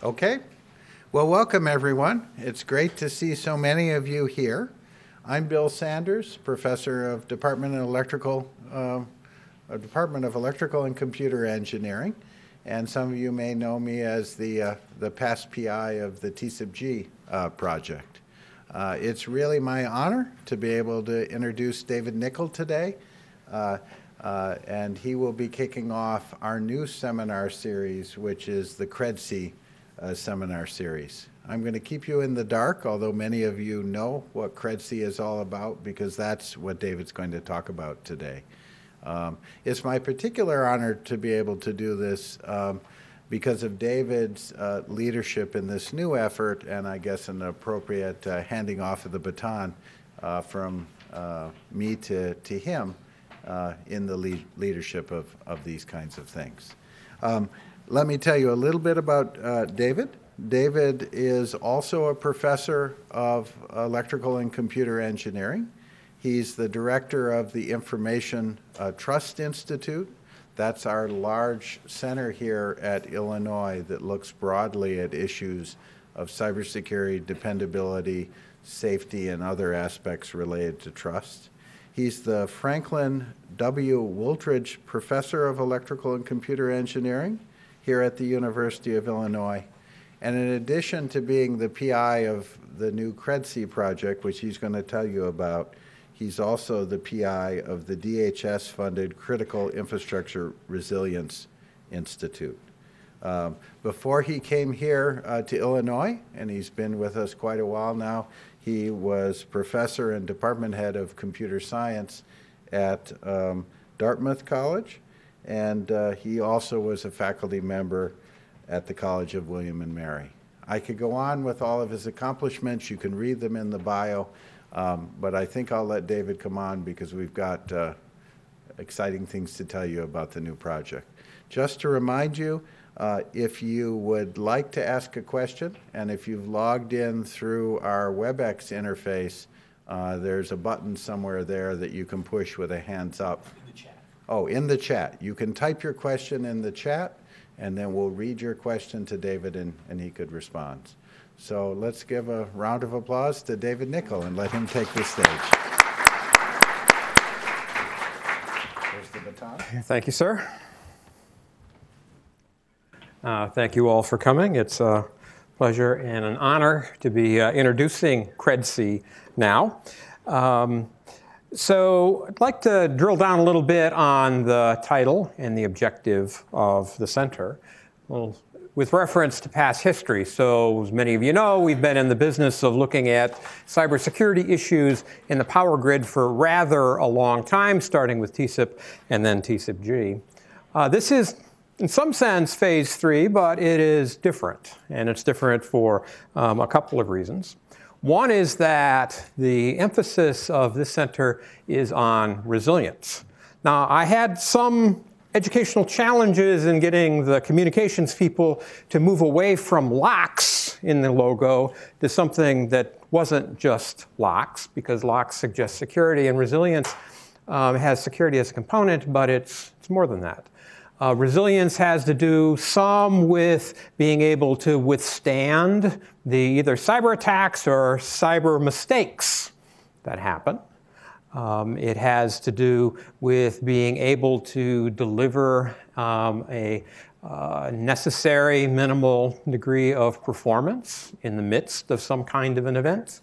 Okay. Well, welcome everyone. It's great to see so many of you here. I'm Bill Sanders, professor of Department of Electrical, uh, Department of Electrical and Computer Engineering, and some of you may know me as the uh, the past PI of the TCIP-G uh, project. Uh, it's really my honor to be able to introduce David Nicol today. Uh, uh, and he will be kicking off our new seminar series, which is the CREDC uh, seminar series. I'm going to keep you in the dark, although many of you know what CREDC is all about because that's what David's going to talk about today. Um, it's my particular honor to be able to do this um, because of David's uh, leadership in this new effort and I guess an appropriate uh, handing off of the baton uh, from uh, me to, to him uh, in the lead leadership of, of these kinds of things. Um, let me tell you a little bit about uh, David. David is also a professor of electrical and computer engineering. He's the director of the Information uh, Trust Institute. That's our large center here at Illinois that looks broadly at issues of cybersecurity, dependability, safety, and other aspects related to trust. He's the Franklin W. Woeltge Professor of Electrical and Computer Engineering here at the University of Illinois. And in addition to being the PI of the new CREDC project, which he's going to tell you about, he's also the PI of the DHS funded Critical Infrastructure Resilience Institute. Um, before he came here uh, to Illinois, and he's been with us quite a while now, he was professor and department head of computer science at um, Dartmouth College and uh, he also was a faculty member at the College of William and Mary. I could go on with all of his accomplishments. You can read them in the bio, um, but I think I'll let David come on because we've got uh, exciting things to tell you about the new project. Just to remind you, uh, if you would like to ask a question, and if you've logged in through our WebEx interface, uh, there's a button somewhere there that you can push with a hands up Oh, in the chat. You can type your question in the chat, and then we'll read your question to David, and, and he could respond. So let's give a round of applause to David Nicol and let him take the stage. There's the baton. Thank you, sir. Uh, thank you all for coming. It's a pleasure and an honor to be uh, introducing CREDC now. Um, so I'd like to drill down a little bit on the title and the objective of the center. Well, with reference to past history. So, as many of you know, we've been in the business of looking at cybersecurity issues in the power grid for rather a long time, starting with TCIP and then TCIP-G. Uh, this is, in some sense, phase three, but it is different, and it's different for um, a couple of reasons. One is that the emphasis of this center is on resilience. Now, I had some educational challenges in getting the communications people to move away from locks in the logo to something that wasn't just locks, because locks suggests security, and resilience um, has security as a component, but it's, it's more than that. Uh, resilience has to do some with being able to withstand the either cyber attacks or cyber mistakes that happen. Um, it has to do with being able to deliver um, a uh, necessary minimal degree of performance in the midst of some kind of an event.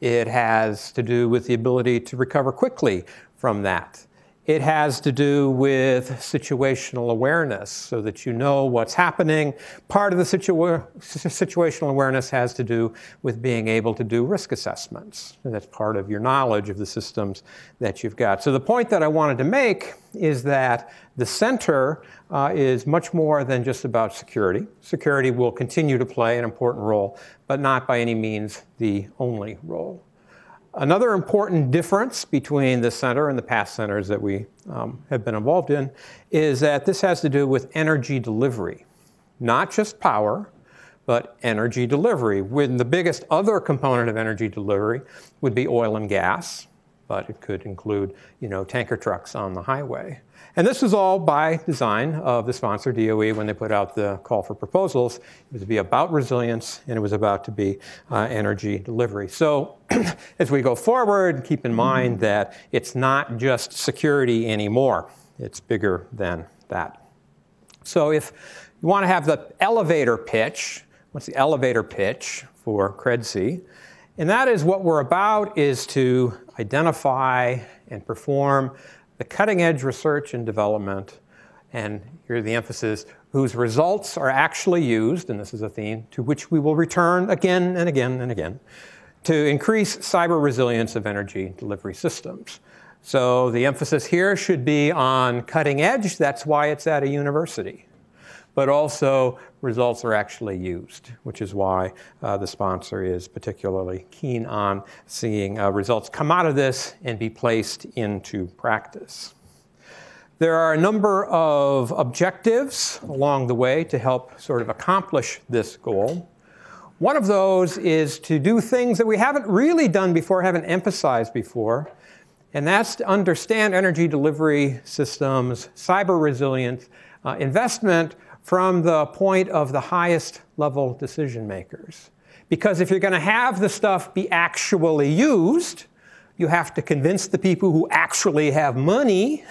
It has to do with the ability to recover quickly from that. It has to do with situational awareness so that you know what's happening. Part of the situa- situational awareness has to do with being able to do risk assessments. And that's part of your knowledge of the systems that you've got. So, the point that I wanted to make is that the center uh, is much more than just about security. Security will continue to play an important role, but not by any means the only role. Another important difference between this center and the past centers that we um, have been involved in is that this has to do with energy delivery, not just power, but energy delivery. When the biggest other component of energy delivery would be oil and gas. but it could include you know, tanker trucks on the highway. And this was all by design of the sponsor, DOE, when they put out the call for proposals. It was to be about resilience and it was about to be uh, energy delivery. So as we go forward, keep in mind that it's not just security anymore. It's bigger than that. So if you want to have the elevator pitch, what's the elevator pitch for CRED-C? And that is what we're about is to identify and perform the cutting edge research and development, and here the emphasis, whose results are actually used, and this is a theme to which we will return again and again and again, to increase cyber resilience of energy delivery systems. So the emphasis here should be on cutting edge, that's why it's at a university. But also, results are actually used, which is why uh, the sponsor is particularly keen on seeing uh, results come out of this and be placed into practice. There are a number of objectives along the way to help sort of accomplish this goal. One of those is to do things that we haven't really done before, haven't emphasized before, and that's to understand energy delivery systems, cyber resilience, uh, investment from the point of the highest level decision makers. Because if you're going to have the stuff be actually used, you have to convince the people who actually have money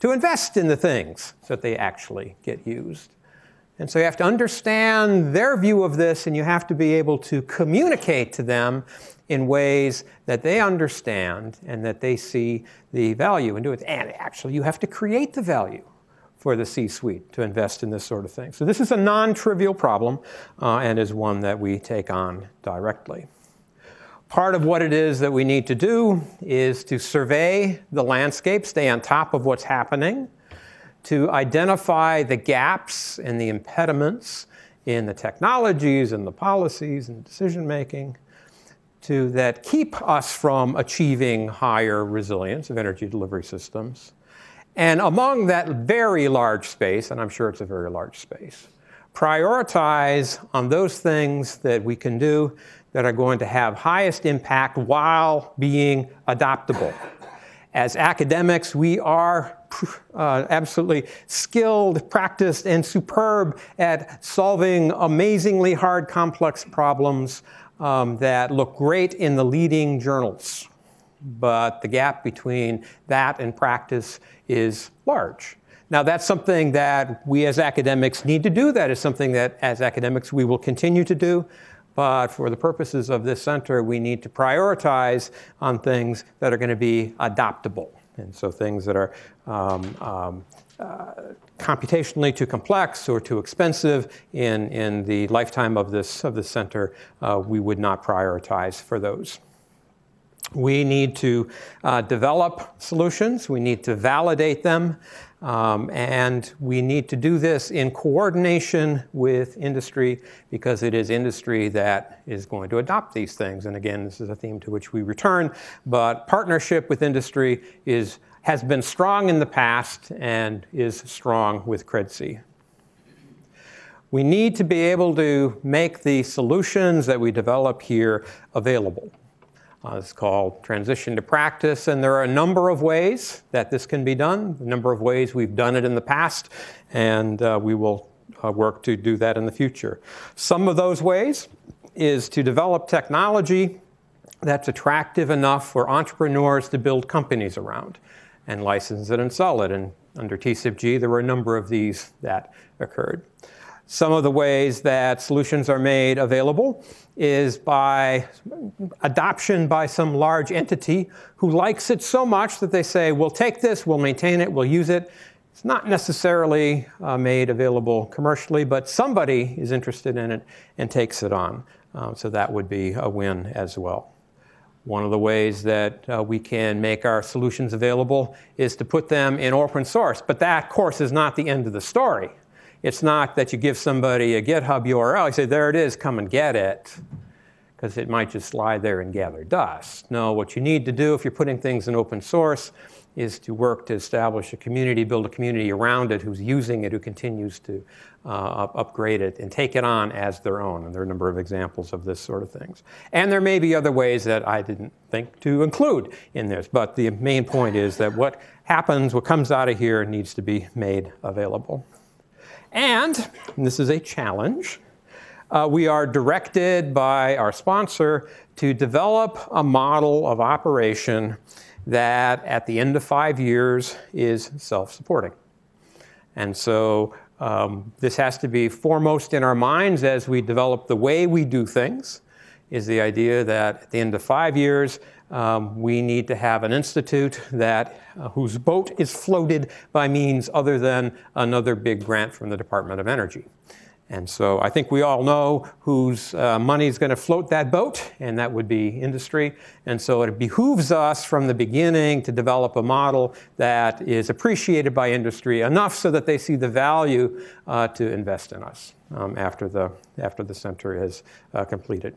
to invest in the things that they actually get used. And so you have to understand their view of this, and you have to be able to communicate to them in ways that they understand and that they see the value in doing it. And actually, you have to create the value for the C suite to invest in this sort of thing. So, this is a non trivial problem uh, and is one that we take on directly. Part of what it is that we need to do is to survey the landscape, stay on top of what's happening, to identify the gaps and the impediments in the technologies and the policies and decision making to that keep us from achieving higher resilience of energy delivery systems and among that very large space, and I'm sure it's a very large space, prioritize on those things that we can do that are going to have highest impact while being adoptable. As academics, we are uh, absolutely skilled, practiced, and superb at solving amazingly hard, complex problems um, that look great in the leading journals but the gap between that and practice is large. Now, that's something that we as academics need to do. That is something that, as academics, we will continue to do. But for the purposes of this center, we need to prioritize on things that are going to be adoptable. And so things that are um, um, uh, computationally too complex or too expensive in, in the lifetime of this, of this center, uh, we would not prioritize for those. We need to uh, develop solutions, we need to validate them, um, and we need to do this in coordination with industry because it is industry that is going to adopt these things. And again, this is a theme to which we return, but partnership with industry is, has been strong in the past and is strong with CRED-C. We need to be able to make the solutions that we develop here available. Uh, it's called transition to practice, and there are a number of ways that this can be done, a number of ways we've done it in the past, and uh, we will uh, work to do that in the future. Some of those ways is to develop technology that's attractive enough for entrepreneurs to build companies around and license it and sell it. And under TCIPG, there were a number of these that occurred. Some of the ways that solutions are made available is by adoption by some large entity who likes it so much that they say, we'll take this, we'll maintain it, we'll use it. It's not necessarily uh, made available commercially, but somebody is interested in it and takes it on. Um, so that would be a win as well. One of the ways that uh, we can make our solutions available is to put them in open source. But that, of course, is not the end of the story. It's not that you give somebody a GitHub URL, you say, there it is, come and get it, because it might just lie there and gather dust. No, what you need to do if you're putting things in open source is to work to establish a community, build a community around it who's using it, who continues to uh, up, upgrade it and take it on as their own. And there are a number of examples of this sort of things. And there may be other ways that I didn't think to include in this, but the main point is that what happens, what comes out of here needs to be made available. And, this is a challenge, uh, we are directed by our sponsor to develop a model of operation that at the end of five years is self supporting. And so um, this has to be foremost in our minds as we develop the way we do things, is the idea that at the end of five years, um, we need to have an institute that uh, whose boat is floated by means other than another big grant from the Department of Energy. And so I think we all know whose uh, money is going to float that boat, and that would be industry. And so it behooves us from the beginning to develop a model that is appreciated by industry enough so that they see the value uh, to invest in us um, after, the, after the center is uh, completed.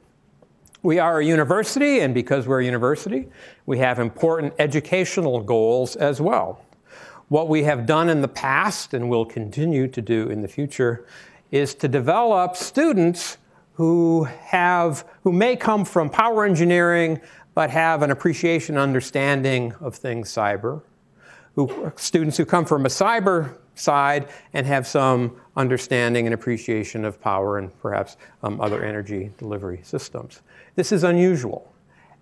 We are a university, and because we're a university, we have important educational goals as well. What we have done in the past and will continue to do in the future is to develop students who have who may come from power engineering but have an appreciation understanding of things cyber who students who come from a cyber side and have some understanding and appreciation of power and perhaps um, other energy delivery systems. This is unusual.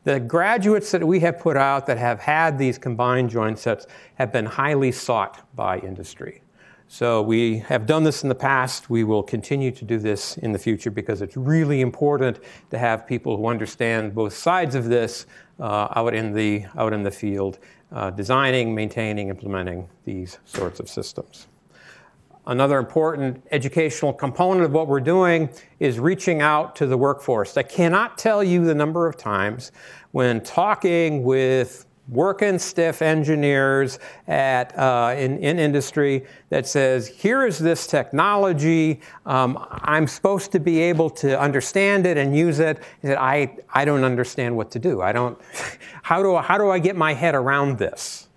The graduates that we have put out that have had these combined joint sets have been highly sought by industry. So we have done this in the past. We will continue to do this in the future because it's really important to have people who understand both sides of this uh, out in the out in the field, uh, designing, maintaining, implementing these sorts of systems. Another important educational component of what we're doing is reaching out to the workforce. I cannot tell you the number of times when talking with working stiff engineers at, uh, in, in industry that says, here is this technology, um, I'm supposed to be able to understand it and use it. That I, I don't understand what to do. I don't, how do, how do I get my head around this?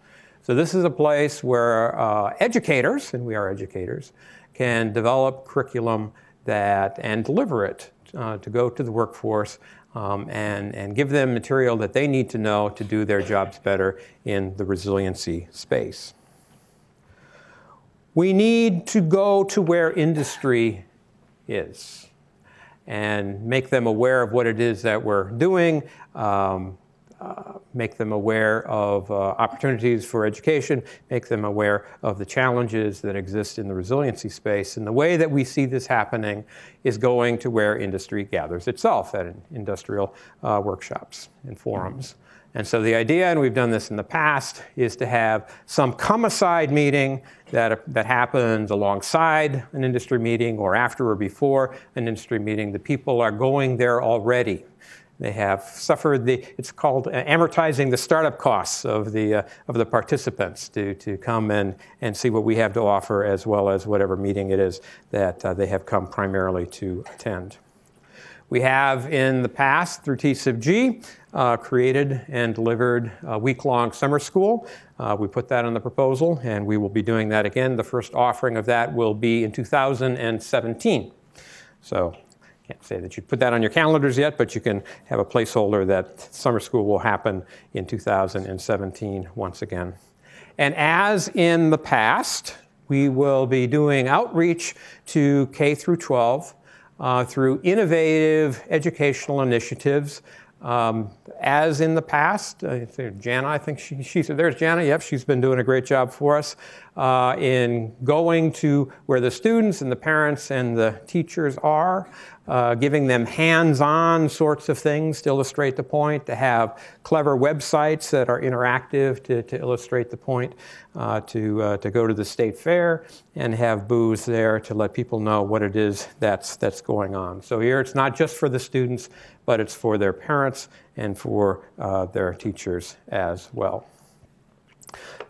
So this is a place where uh, educators, and we are educators, can develop curriculum that and deliver it uh, to go to the workforce um, and, and give them material that they need to know to do their jobs better in the resiliency space. We need to go to where industry is and make them aware of what it is that we're doing, um, uh, make them aware of uh, opportunities for education, make them aware of the challenges that exist in the resiliency space. And the way that we see this happening is going to where industry gathers itself at industrial uh, workshops and forums. And so the idea, and we've done this in the past, is to have some come aside meeting that, that happens alongside an industry meeting or after or before an industry meeting. The people are going there already. They have suffered the, it's called uh, amortizing the startup costs of the, uh, of the participants to, to come and, and see what we have to offer as well as whatever meeting it is that uh, they have come primarily to attend. We have in the past, through T sub G, uh, created and delivered a week-long summer school. Uh, we put that in the proposal, and we will be doing that again. The first offering of that will be in 2017. So can't say that you put that on your calendars yet, but you can have a placeholder that summer school will happen in 2017 once again. And as in the past, we will be doing outreach to K through 12 uh, through innovative educational initiatives. Um, as in the past, uh, Jana, I think she, she, said, there's Jana, yep, she's been doing a great job for us uh, in going to where the students and the parents and the teachers are, uh, giving them hands-on sorts of things to illustrate the point, to have clever websites that are interactive to, to illustrate the point, uh, to, uh, to go to the state fair and have booths there to let people know what it is that's, that's going on. So here it's not just for the students, but it's for their parents and for uh, their teachers as well.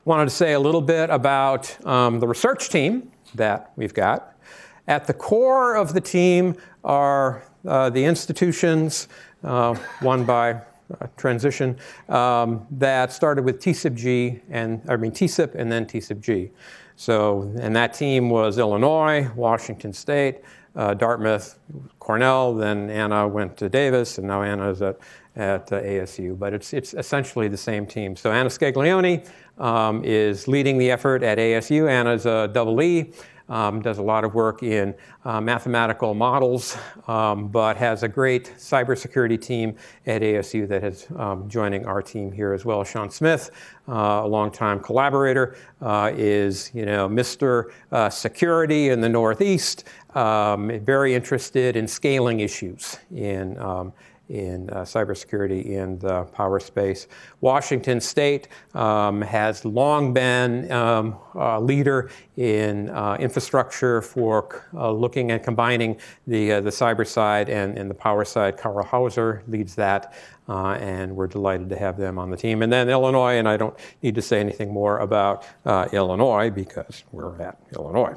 Wanted to say a little bit about um, the research team that we've got. At the core of the team are uh, the institutions, uh, one by uh, transition um, that started with TCIP-G and I mean TCIP and then TCIP-G. So, and that team was Illinois, Washington State, uh, Dartmouth, Cornell. Then Anna went to Davis, and now Anna is at at uh, ASU. But it's it's essentially the same team. So Anna Scaglione um, is leading the effort at ASU. Anna's a double E um, does a lot of work in uh, mathematical models, um, but has a great cybersecurity team at ASU that is um, joining our team here as well. Sean Smith, uh, a longtime collaborator, uh, is you know Mr. Uh, security in the Northeast, um, very interested in scaling issues in um, in uh, cybersecurity in the power space. Washington State um, has long been um, a leader in uh, infrastructure for uh, looking at combining the, uh, the cyber side and, and the power side. Carl Hauser leads that. Uh, and we're delighted to have them on the team. And then Illinois, and I don't need to say anything more about uh, Illinois because we're at Illinois.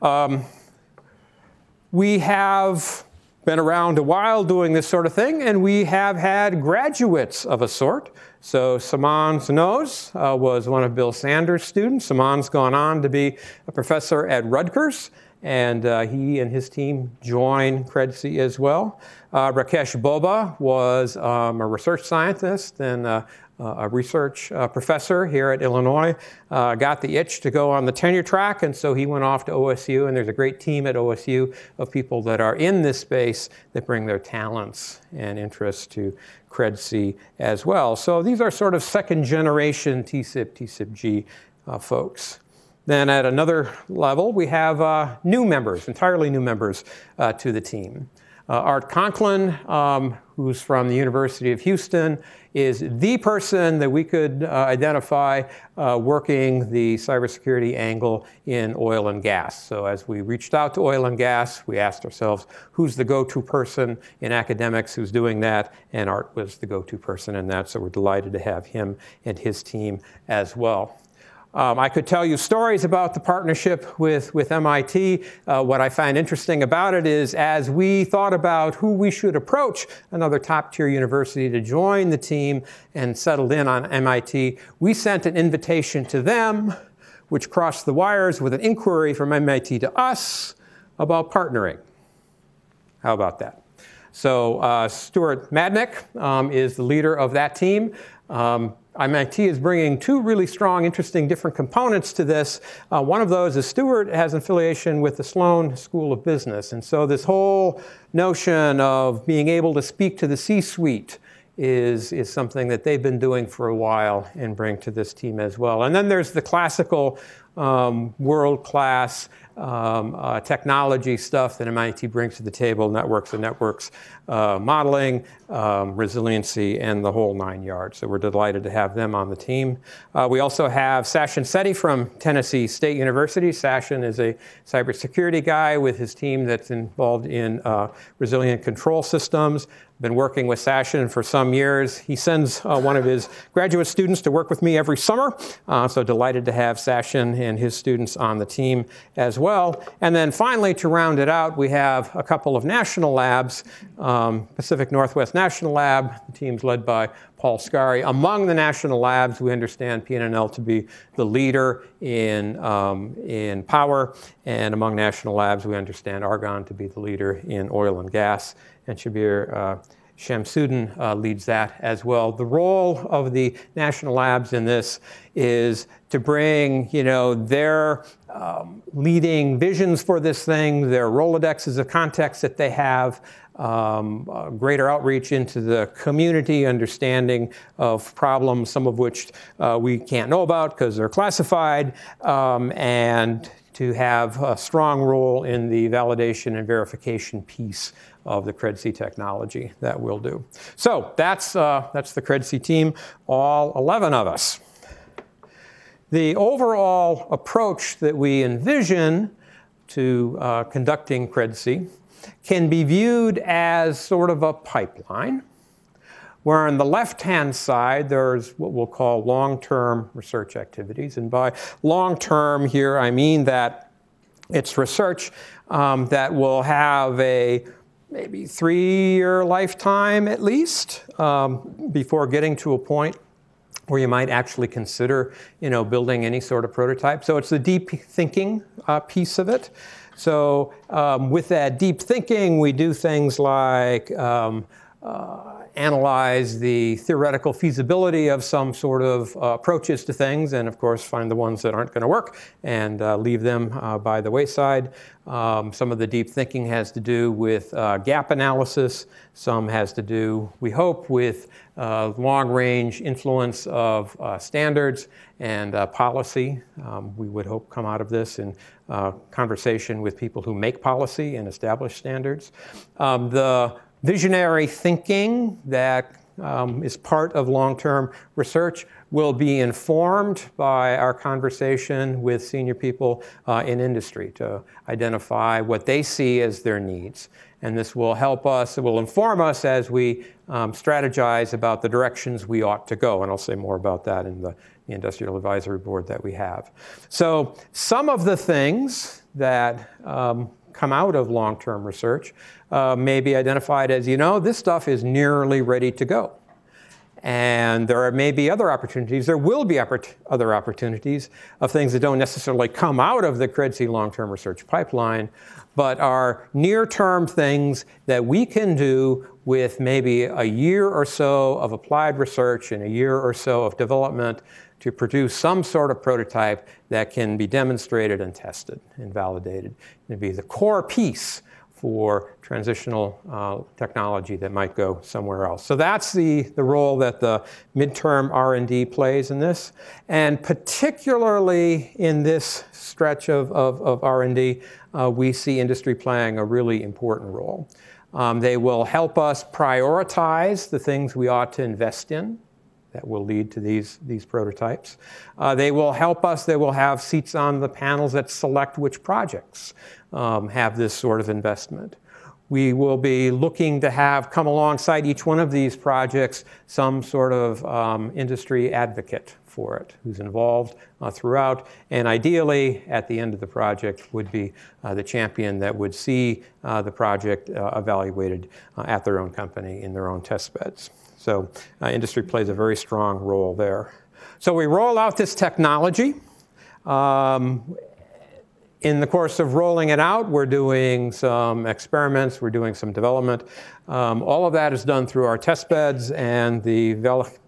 Um, we have been around a while doing this sort of thing, and we have had graduates of a sort. So Saman Zonouz uh, was one of Bill Sanders' students. Saman's gone on to be a professor at Rutgers, and uh, he and his team join CREDC as well. Uh, Rakesh Bobba was um, a research scientist and uh, a research uh, professor here at Illinois, uh, got the itch to go on the tenure track, and so he went off to OSU. And there's a great team at OSU of people that are in this space that bring their talents and interests to CREDC as well. So these are sort of second generation TCIP, TCIP-G uh, folks. Then at another level, we have uh, new members, entirely new members uh, to the team. Uh, Art Conklin, um, who's from the University of Houston, is the person that we could uh, identify uh, working the cybersecurity angle in oil and gas. So as we reached out to oil and gas, we asked ourselves, who's the go-to person in academics who's doing that? And Art was the go-to person in that, so we're delighted to have him and his team as well. Um, I could tell you stories about the partnership with, with MIT. Uh, what I find interesting about it is as we thought about who we should approach another top tier university to join the team and settled in on MIT, we sent an invitation to them, which crossed the wires with an inquiry from MIT to us about partnering. How about that? So uh, Stuart Madnick um, is the leader of that team. Um, MIT is bringing two really strong, interesting, different components to this. Uh, one of those is Stuart has an affiliation with the Sloan School of Business. And so this whole notion of being able to speak to the C-suite is, is something that they've been doing for a while and bring to this team as well. And then there's the classical um, world-class um, uh, technology stuff that MIT brings to the table, networks and networks uh, modeling, um, resiliency, and the whole nine yards. So we're delighted to have them on the team. Uh, we also have Sachin Shetty from Tennessee State University. Sachin is a cybersecurity guy with his team that's involved in uh, resilient control systems been working with Sachin for some years. He sends uh, one of his graduate students to work with me every summer. Uh, so delighted to have Sachin and his students on the team as well. And then finally, to round it out, we have a couple of national labs. Um, Pacific Northwest National Lab, the team's led by Paul Skare. Among the national labs, we understand PNNL to be the leader in, um, in power. And among national labs, we understand Argonne to be the leader in oil and gas and Shabbir uh, Shamsuddin uh, leads that as well. The role of the national labs in this is to bring, you know, their um, leading visions for this thing, their Rolodexes of context that they have, um, uh, greater outreach into the community, understanding of problems, some of which uh, we can't know about because they're classified, um, and to have a strong role in the validation and verification piece of the CREDC technology that we'll do. So that's, uh, that's the CREDC team, all 11 of us. The overall approach that we envision to uh, conducting CREDC can be viewed as sort of a pipeline, where on the left-hand side, there's what we'll call long-term research activities. And by long-term here, I mean that it's research um, that will have a maybe three-year lifetime at least um, before getting to a point where you might actually consider, you know, building any sort of prototype. So it's the deep thinking uh, piece of it. So um, with that deep thinking, we do things like um, uh, analyze the theoretical feasibility of some sort of uh, approaches to things, and of course, find the ones that aren't going to work and uh, leave them uh, by the wayside. Um, some of the deep thinking has to do with uh, gap analysis. Some has to do, we hope, with uh, long range influence of standards and policy. Um, we would hope come out of this in conversation with people who make policy and establish standards. Um, the Visionary thinking that um, is part of long-term research will be informed by our conversation with senior people uh, in industry to identify what they see as their needs. And this will help us, it will inform us as we um, strategize about the directions we ought to go. And I'll say more about that in the, the Industrial Advisory Board that we have. So some of the things that um, come out of long-term research uh, may be identified as, you know, this stuff is nearly ready to go. And there may be other opportunities, there will be other opportunities of things that don't necessarily come out of the CREDC long-term research pipeline, but are near-term things that we can do with maybe a year or so of applied research and a year or so of development to produce some sort of prototype that can be demonstrated and tested and validated. And be the core piece for transitional uh, technology that might go somewhere else. So that's the, the role that the midterm R&D plays in this. And particularly in this stretch of, of, of R&D, uh, we see industry playing a really important role. Um, they will help us prioritize the things we ought to invest in that will lead to these, these prototypes. Uh, they will help us, they will have seats on the panels that select which projects um, have this sort of investment. We will be looking to have come alongside each one of these projects some sort of um, industry advocate for it who's involved uh, throughout. And ideally, at the end of the project, would be uh, the champion that would see uh, the project uh, evaluated uh, at their own company in their own test beds. So uh, industry plays a very strong role there. So we roll out this technology. Um, in the course of rolling it out, we're doing some experiments, we're doing some development. Um, all of that is done through our test beds and the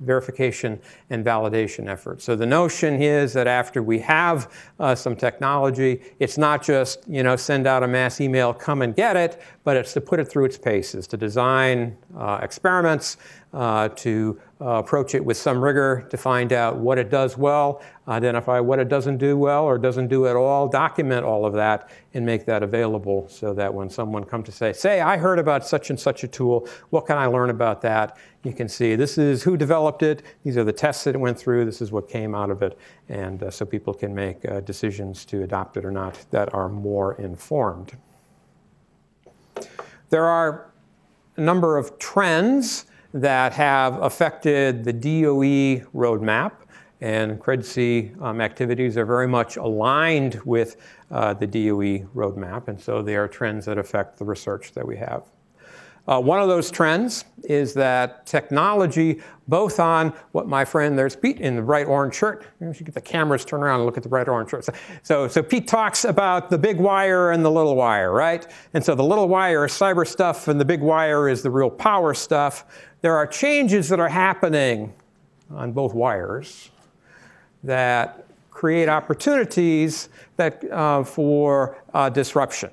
verification and validation efforts. So the notion is that after we have uh, some technology, it's not just you know send out a mass email, come and get it, but it's to put it through its paces, to design uh, experiments, uh, to uh, approach it with some rigor to find out what it does well, identify what it doesn't do well or doesn't do at all, document all of that, and make that available so that when someone comes to say, say, I heard about such and such a tool, what can I learn about that? You can see this is who developed it, these are the tests that it went through, this is what came out of it, and uh, so people can make uh, decisions to adopt it or not that are more informed. There are a number of trends that have affected the DOE roadmap. And CREDC um, activities are very much aligned with uh, the DOE roadmap. And so they are trends that affect the research that we have. Uh, one of those trends is that technology, both on what my friend, there's Pete in the bright orange shirt. You should get the cameras turned around and look at the bright orange shirt. So, so Pete talks about the big wire and the little wire, right? And so the little wire is cyber stuff and the big wire is the real power stuff there are changes that are happening on both wires that create opportunities that, uh, for uh, disruption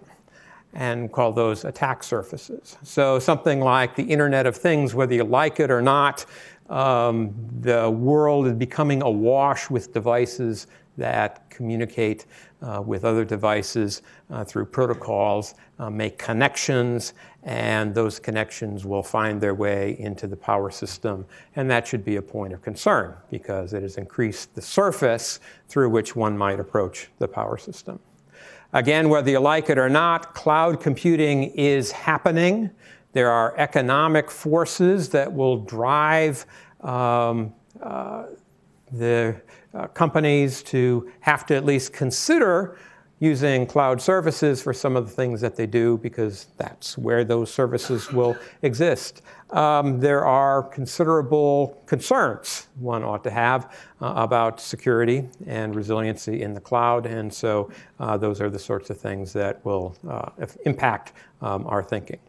and call those attack surfaces. So something like the Internet of Things, whether you like it or not, um, the world is becoming awash with devices that communicate uh, with other devices uh, through protocols, uh, make connections, and those connections will find their way into the power system. And that should be a point of concern because it has increased the surface through which one might approach the power system. Again, whether you like it or not, cloud computing is happening. There are economic forces that will drive um, uh, the uh, companies to have to at least consider using cloud services for some of the things that they do because that's where those services will exist. Um, there are considerable concerns one ought to have uh, about security and resiliency in the cloud, and so uh, those are the sorts of things that will uh, impact um, our thinking.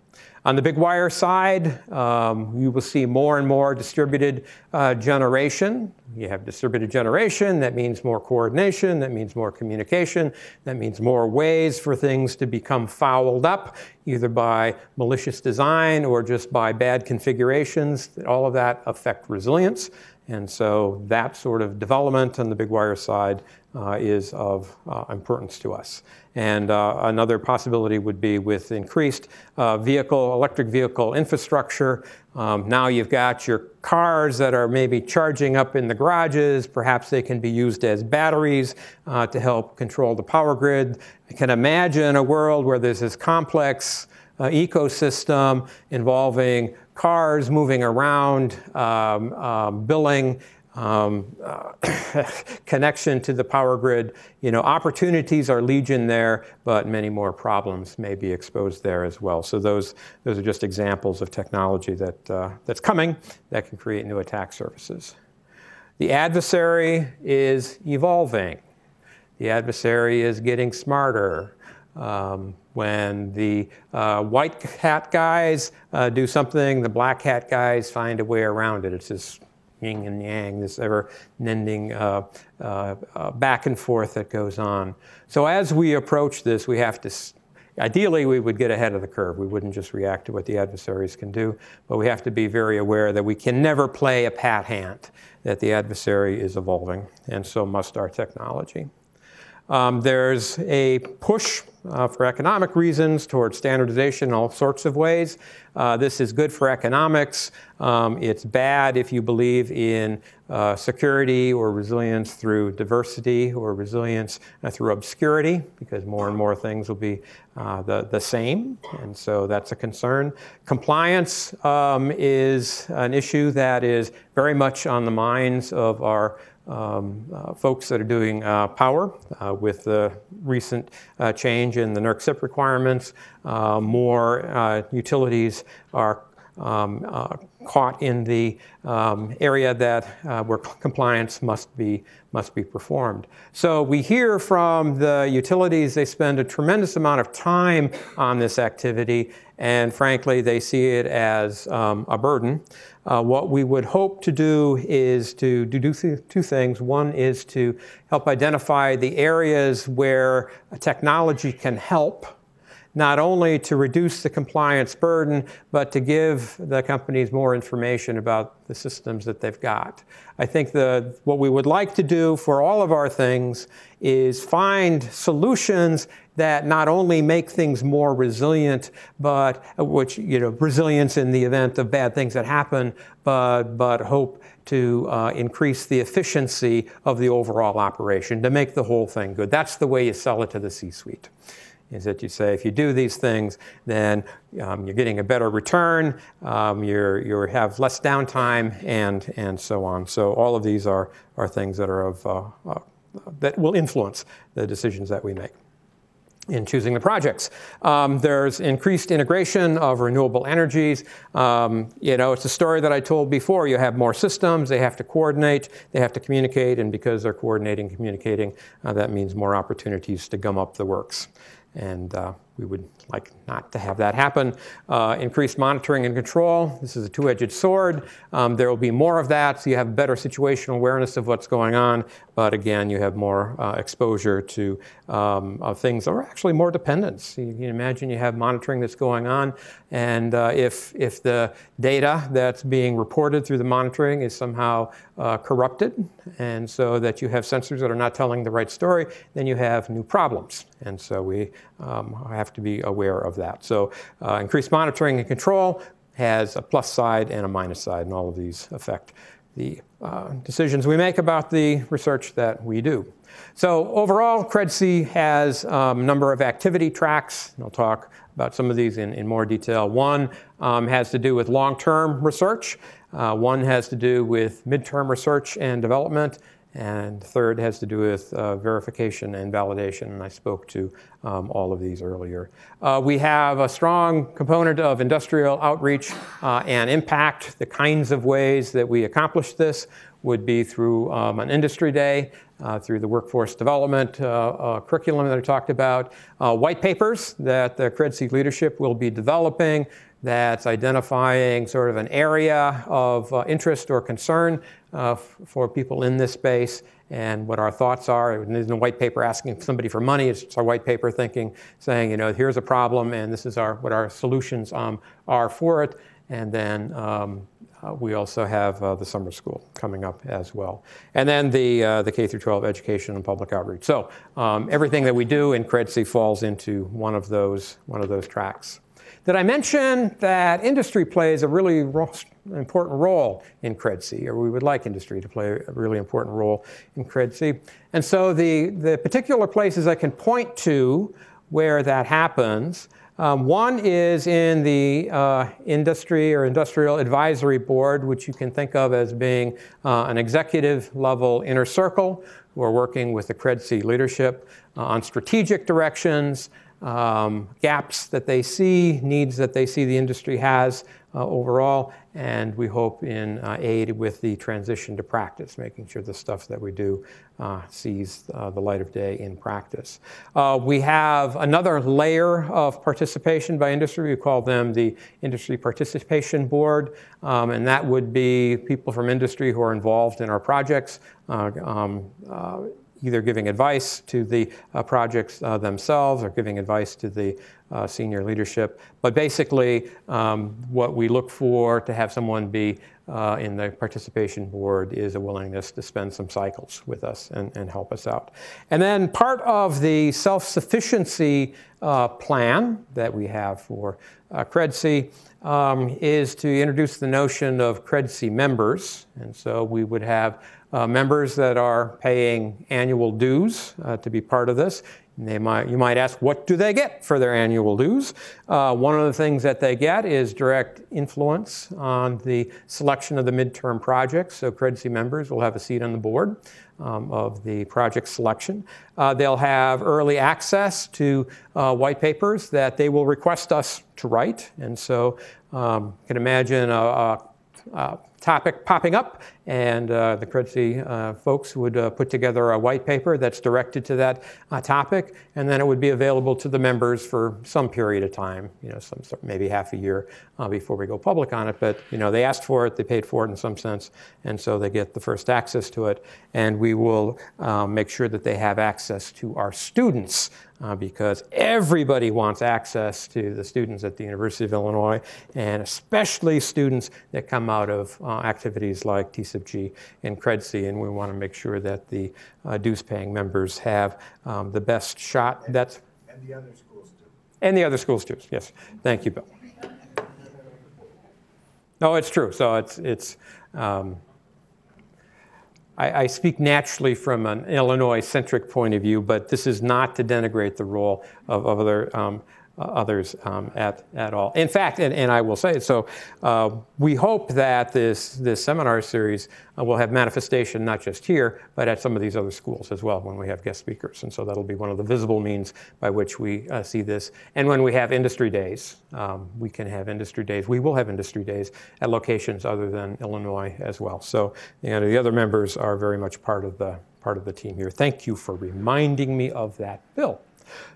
On the big wire side, um, you will see more and more distributed uh, generation. You have distributed generation, that means more coordination, that means more communication, that means more ways for things to become fouled up, either by malicious design or just by bad configurations. All of that affect resilience. And so that sort of development on the big wire side uh, is of uh, importance to us. And uh, another possibility would be with increased uh, vehicle, electric vehicle infrastructure. Um, now you've got your cars that are maybe charging up in the garages. Perhaps they can be used as batteries uh, to help control the power grid. I can imagine a world where there's this complex uh, ecosystem involving cars moving around, um, billing, um, uh, connection to the power grid. You know, opportunities are legion there, but many more problems may be exposed there as well. So those, those are just examples of technology that, uh, that's coming that can create new attack surfaces. The adversary is evolving. The adversary is getting smarter. Um, when the uh, white hat guys uh, do something, the black hat guys find a way around it. It's this yin and yang, this ever mending uh, uh, uh, back and forth that goes on. So as we approach this, we have to, ideally, we would get ahead of the curve. We wouldn't just react to what the adversaries can do, but we have to be very aware that we can never play a pat hand, that the adversary is evolving, and so must our technology. Um, there's a push uh, for economic reasons towards standardization all sorts of ways. Uh, this is good for economics. Um, it's bad if you believe in uh, security or resilience through diversity or resilience uh, through obscurity, because more and more things will be uh, the, the same, and so that's a concern. Compliance um, is an issue that is very much on the minds of our um, uh, folks that are doing uh, power uh, with the recent uh, change in the NERC CIP requirements. Uh, more uh, utilities are um, caught in the um, area that where compliance must be must be performed. So we hear from the utilities they spend a tremendous amount of time on this activity, and frankly, they see it as um, a burden. Uh, what we would hope to do is to do two things. One is to help identify the areas where technology can help, not only to reduce the compliance burden, but to give the companies more information about the systems that they've got. I think the, what we would like to do for all of our things is find solutions that not only make things more resilient, but which, you know, resilience in the event of bad things that happen, but, but hope to uh, increase the efficiency of the overall operation to make the whole thing good. That's the way you sell it to the C-suite. Is that you say if you do these things, then um, you're getting a better return, um, you're, you have less downtime, and, and so on. So all of these are, are things that are of uh, uh, that will influence the decisions that we make in choosing the projects. Um, there's increased integration of renewable energies. Um, you know, it's a story that I told before. You have more systems, they have to coordinate, they have to communicate, and because they're coordinating, communicating, uh, that means more opportunities to gum up the works. And uh, we would like not to have that happen. Uh, increased monitoring and control. This is a two-edged sword. Um, there will be more of that, so you have better situational awareness of what's going on. But again, you have more uh, exposure to um, things that are actually more dependence. You can imagine you have monitoring that's going on, and uh, if if the data that's being reported through the monitoring is somehow uh, corrupted, and so that you have sensors that are not telling the right story, then you have new problems. And so we um, have to be aware of that. So uh, increased monitoring and control has a plus side and a minus side, and all of these affect the uh, decisions we make about the research that we do. So overall, CRED-C has um, a number of activity tracks. I'll talk about some of these in, in more detail. One um, has to do with long-term research. Uh, one has to do with midterm research and development, And third has to do with uh, verification and validation, and I spoke to um, all of these earlier. Uh, we have a strong component of industrial outreach uh, and impact. The kinds of ways that we accomplish this would be through um, an industry day, uh, through the workforce development uh, uh, curriculum that I talked about, white papers that the CREDC leadership will be developing that's identifying sort of an area of uh, interest or concern uh, for people in this space and what our thoughts are. It isn't a white paper asking somebody for money. It's just our white paper thinking, saying, you know, here's a problem and this is our, what our solutions um, are for it. And then um, uh, we also have uh, the summer school coming up as well. And then the, uh, the K through 12 education and public outreach. So um, everything that we do in CREDC falls into one of those, one of those tracks. Did I mention that industry plays a really important role in CREDC, or we would like industry to play a really important role in CREDC? And so the, the particular places I can point to where that happens um, one is in the uh, industry or industrial advisory board, which you can think of as being uh, an executive level inner circle who are working with the CREDC leadership uh, on strategic directions, um, gaps that they see, needs that they see the industry has uh, overall, and we hope in uh, aid with the transition to practice, making sure the stuff that we do uh, sees uh, the light of day in practice. Uh, we have another layer of participation by industry. We call them the Industry Participation Board, um, and that would be people from industry who are involved in our projects. Uh, um, either giving advice to the uh, projects uh, themselves or giving advice to the uh, senior leadership. But basically, um, what we look for to have someone be uh, in the participation board is a willingness to spend some cycles with us and, and help us out. And then part of the self sufficiency uh, plan that we have for uh, CREDC um, is to introduce the notion of CREDC members. And so we would have uh, members that are paying annual dues uh, to be part of this. They might, you might ask, what do they get for their annual dues? Uh, one of the things that they get is direct influence on the selection of the midterm projects. So CREDC members will have a seat on the board um, of the project selection. Uh, they'll have early access to uh, white papers that they will request us to write. And so um, you can imagine a, a, a topic popping up, and uh, the CREDC uh, folks would uh, put together a white paper that's directed to that uh, topic, and then it would be available to the members for some period of time, you know, some maybe half a year uh, before we go public on it. But you know, they asked for it, they paid for it in some sense, and so they get the first access to it. And we will um, make sure that they have access to our students uh, because everybody wants access to the students at the University of Illinois, and especially students that come out of uh, activities like TCIP-G and CREDC, and we want to make sure that the uh, dues-paying members have um, the best shot. That's and the other schools too. And the other schools too. Yes, thank you, Bill. No, it's true. So it's it's. Um, I, I, speak naturally from an Illinois-centric point of view, but this is not to denigrate the role of, of other um, others um, at, at all. In fact, and, and I will say it, so uh, we hope that this, this seminar series uh, will have manifestation not just here, but at some of these other schools as well when we have guest speakers. And so that'll be one of the visible means by which we uh, see this. And when we have industry days, um, we can have industry days. We will have industry days at locations other than Illinois as well. So you know, the other members are very much part of the part of the team here. Thank you for reminding me of that, Bill.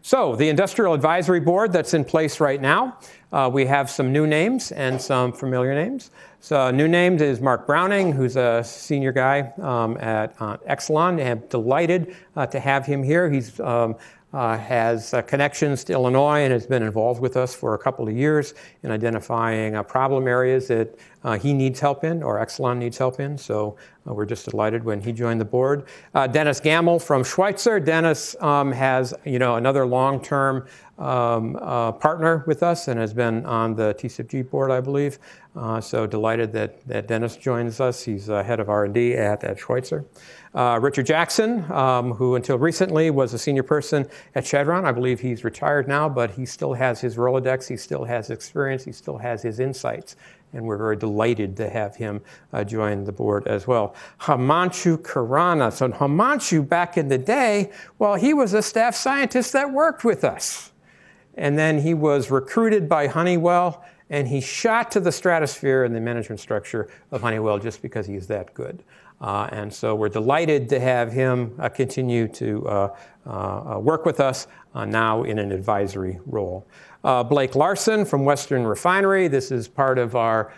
So, the Industrial Advisory Board that's in place right now, uh, we have some new names and some familiar names. So, new names is Mark Browning, who's a senior guy um, at uh, Exelon. I'm delighted uh, to have him here. He's um, uh, has uh, connections to Illinois and has been involved with us for a couple of years in identifying uh, problem areas that uh, he needs help in or Exelon needs help in. So uh, we're just delighted when he joined the board. Uh, Dennis Gammel from Schweitzer. Dennis um, has you know another long-term um, partner with us and has been on the TCIP-G board, I believe. so delighted that, that Dennis joins us. He's head of R&D at, at Schweitzer. Uh, Richard Jackson, um, who until recently was a senior person at Chevron. I believe he's retired now, but he still has his Rolodex, he still has experience, he still has his insights. and we're very delighted to have him uh, join the board as well. Himanshu Khurana. So Himanshu, back in the day, well, he was a staff scientist that worked with us. And then he was recruited by Honeywell and he shot to the stratosphere in the management structure of Honeywell just because he's that good. Uh, and so we're delighted to have him uh, continue to uh, uh, uh work with us uh, now in an advisory role. Blake Larson from Western Refinery. This is part of our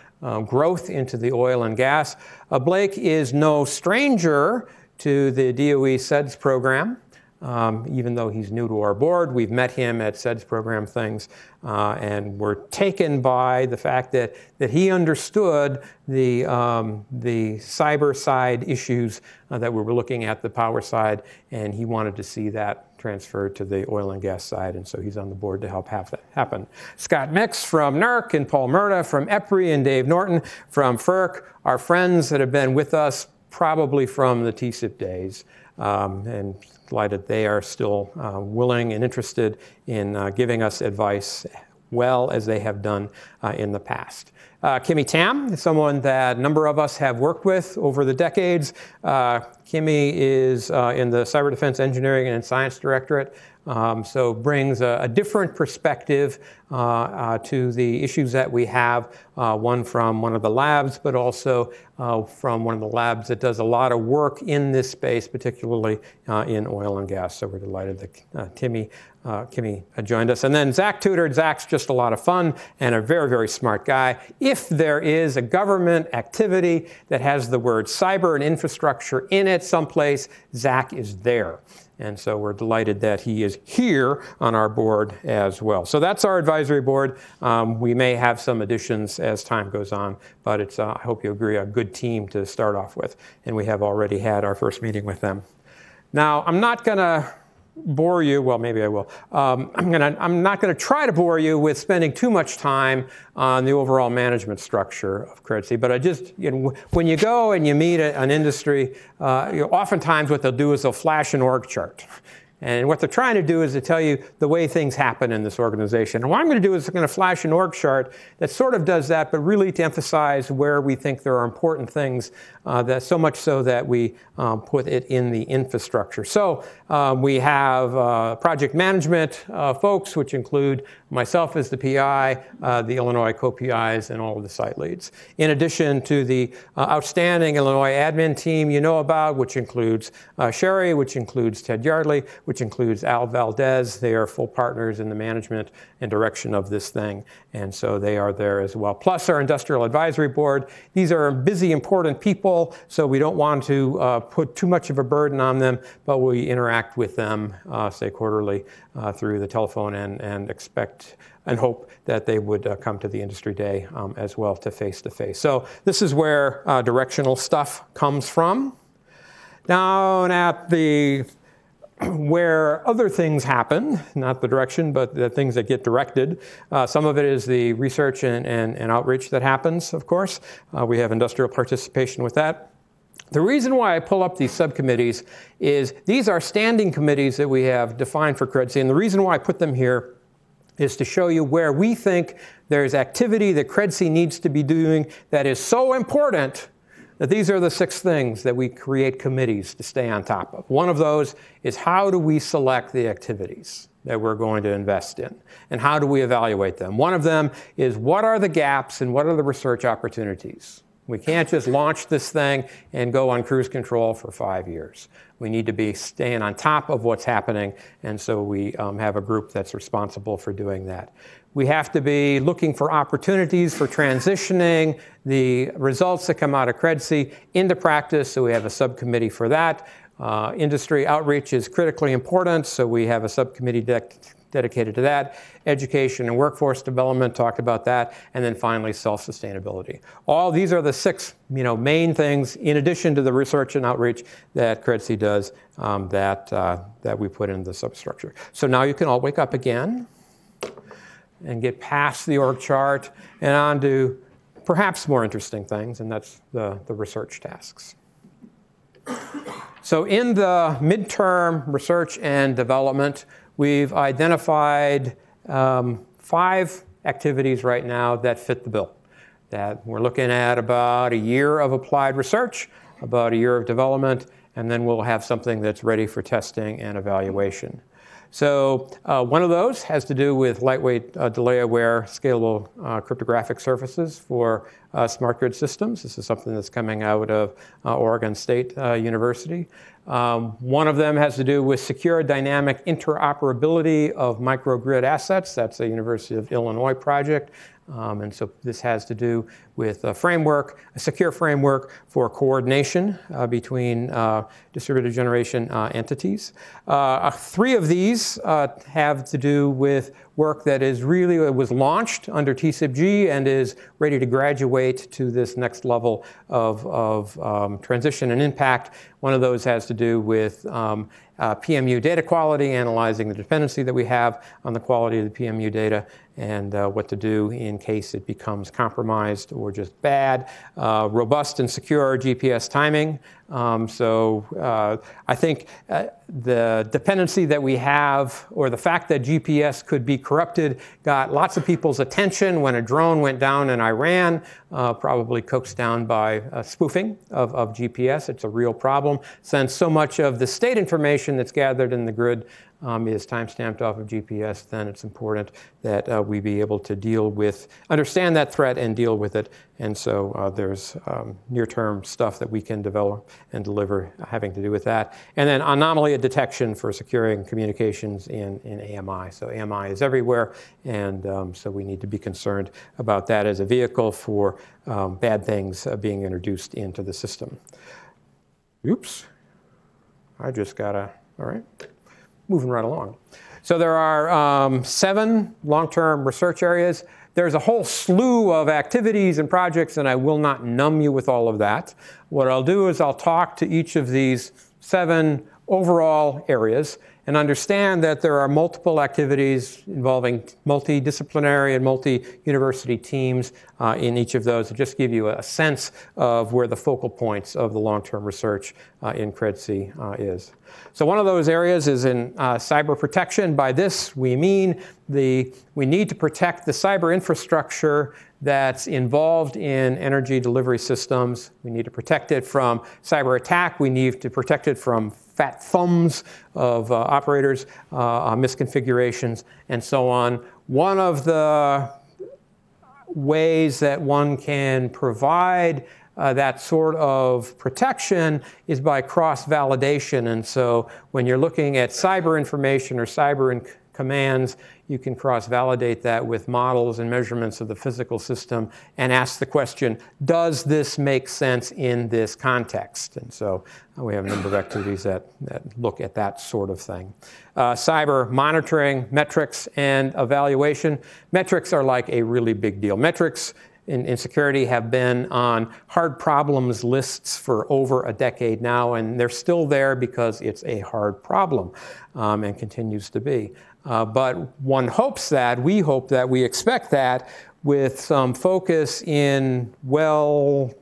growth into the oil and gas. Blake is no stranger to the DOE CEDS program. Um, even though he's new to our board. We've met him at CEDS program things, uh, and we're taken by the fact that, that he understood the, um, the cyber side issues uh, that we were looking at the power side, and he wanted to see that transferred to the oil and gas side, and so he's on the board to help have that happen. Scott Mix from NERC and Paul Myrda from EPRI and Dave Norton from FERC are friends that have been with us probably from the TCIP days. Um, and delighted they are still uh, willing and interested in uh, giving us advice well as they have done uh, in the past. Uh, Kimmy Tam is someone that a number of us have worked with over the decades. Uh, Kimmy is uh, in the Cyber Defense Engineering and Science Directorate um, so brings a, a different perspective uh, uh, to the issues that we have, uh, one from one of the labs, but also from one of the labs that does a lot of work in this space, particularly in oil and gas. So we're delighted that uh, Kimmy joined us. And then Zach Tudor. Zach's just a lot of fun and a very, very smart guy. If there is a government activity that has the word cyber and infrastructure in it someplace, Zach is there. And so we're delighted that he is here on our board as well. So that's our advisory board. Um, we may have some additions as time goes on, but it's, uh, I hope you agree, a good team to start off with. And we have already had our first meeting with them. Now, I'm not going to bore you. Well, maybe I will. Um, I'm, gonna, I'm not going to try to bore you with spending too much time on the overall management structure of CREDC, but I just, you know, when you go and you meet an industry, uh, you know, oftentimes what they'll do is they'll flash an org chart. And what they're trying to do is to tell you the way things happen in this organization. And what I'm going to do is I'm going to flash an org chart that sort of does that, but really to emphasize where we think there are important things, uh, that so much so that we um, put it in the infrastructure. So um, we have uh, project management uh, folks, which include myself as the PI, uh, the Illinois co-PIs, and all of the site leads. In addition to the uh, outstanding Illinois admin team you know about, which includes uh, Sherry, which includes Ted Yardley, which includes Al Valdes. They are full partners in the management and direction of this thing, and so they are there as well. Plus our industrial advisory board. These are busy, important people, so we don't want to uh, put too much of a burden on them, but we interact with them, uh, say quarterly, uh, through the telephone and, and expect and hope that they would uh, come to the industry day um, as well to face to face. So this is where uh, directional stuff comes from. Now at the where other things happen, not the direction, but the things that get directed. Uh, some of it is the research and, and, and outreach that happens, of course. Uh, we have industrial participation with that. The reason why I pull up these subcommittees is these are standing committees that we have defined for CREDC, and the reason why I put them here is to show you where we think there's activity that CREDC needs to be doing that is so important that these are the six things that we create committees to stay on top of. One of those is how do we select the activities that we're going to invest in? And how do we evaluate them? One of them is what are the gaps and what are the research opportunities? We can't just launch this thing and go on cruise control for five years. We need to be staying on top of what's happening, and so we um, have a group that's responsible for doing that. We have to be looking for opportunities for transitioning the results that come out of CREDC into practice, so we have a subcommittee for that. Uh, industry outreach is critically important, so we have a subcommittee dedicated to that. Education and workforce development, talked about that. And then finally, self-sustainability. All these are the six you know, main things, in addition to the research and outreach that CREDC does, um, that, uh, that we put in the substructure. So now you can all wake up again and get past the org chart and on to perhaps more interesting things, and that's the, the research tasks. So in the midterm research and development, We've identified um, five activities right now that fit the bill. that we're looking at about a year of applied research, about a year of development, and then we'll have something that's ready for testing and evaluation. So uh, one of those has to do with lightweight uh, delay-aware scalable uh, cryptographic surfaces for uh, smart grid systems. This is something that's coming out of uh, Oregon State uh, University. Um, one of them has to do with secure dynamic interoperability of microgrid assets. That's a University of Illinois project. Um, and so this has to do with a framework, a secure framework for coordination uh, between uh, distributed generation uh, entities. Uh, three of these uh, have to do with work that is really was launched under TCIPG and is ready to graduate to this next level of, of um, transition and impact. One of those has to do with um, uh, PMU data quality, analyzing the dependency that we have on the quality of the PMU data, and uh, what to do in case it becomes compromised or just bad. Uh, robust and secure GPS timing. Um, so uh, I think uh, the dependency that we have, or the fact that GPS could be corrupted, got lots of people's attention when a drone went down in Iran, uh, probably coaxed down by spoofing of, of GPS. It's a real problem since so much of the state information that's gathered in the grid um, is time-stamped off of GPS, then it's important that uh, we be able to deal with, understand that threat and deal with it. And so uh, there's um, near-term stuff that we can develop and deliver having to do with that. And then anomaly detection for securing communications in, in AMI. So AMI is everywhere, and um, so we need to be concerned about that as a vehicle for um, bad things uh, being introduced into the system. Oops, I just gotta, all right moving right along. So there are um, seven long-term research areas. There's a whole slew of activities and projects, and I will not numb you with all of that. What I'll do is I'll talk to each of these seven overall areas and understand that there are multiple activities involving multidisciplinary and multi-university teams uh, in each of those to just give you a sense of where the focal points of the long-term research uh, in CRED-C uh, is. So one of those areas is in uh, cyber protection. By this, we mean the, we need to protect the cyber infrastructure that's involved in energy delivery systems. We need to protect it from cyber attack. We need to protect it from fat thumbs of uh, operators, uh, misconfigurations, and so on. One of the ways that one can provide uh, that sort of protection is by cross validation. And so when you're looking at cyber information or cyber commands, you can cross-validate that with models and measurements of the physical system and ask the question, does this make sense in this context? And so uh, we have a number of activities that, that look at that sort of thing. Uh, cyber monitoring, metrics, and evaluation. Metrics are like a really big deal. Metrics in, in, security have been on hard problems lists for over a decade now, and they're still there because it's a hard problem um, and continues to be. Uh, but one hopes that, we hope that, we expect that with some focus in well